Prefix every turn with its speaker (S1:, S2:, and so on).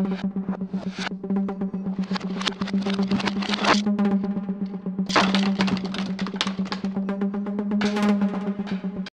S1: Thank you.